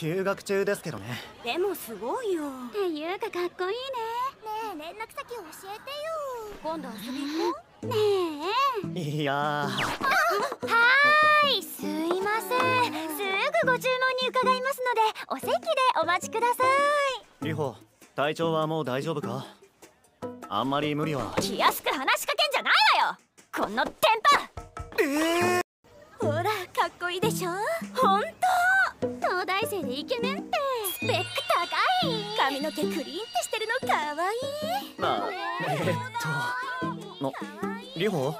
休学中ですけどね。でもすごいよ。っていうかかっこいいね。え連絡先教えてよ。今度遊び行こう。ねねいやはーい。すいません。すぐご注文に伺いますのでお席でお待ちください。リホ体調はもう大丈夫か？あんまり無理は。気安く話しかけんじゃないわよ。このテンパ。ほらかっこいいでしょ？生でイケメンって。スペック高い。髪の毛クリーンってしてるのかわいい。まあえー、っとのリホ？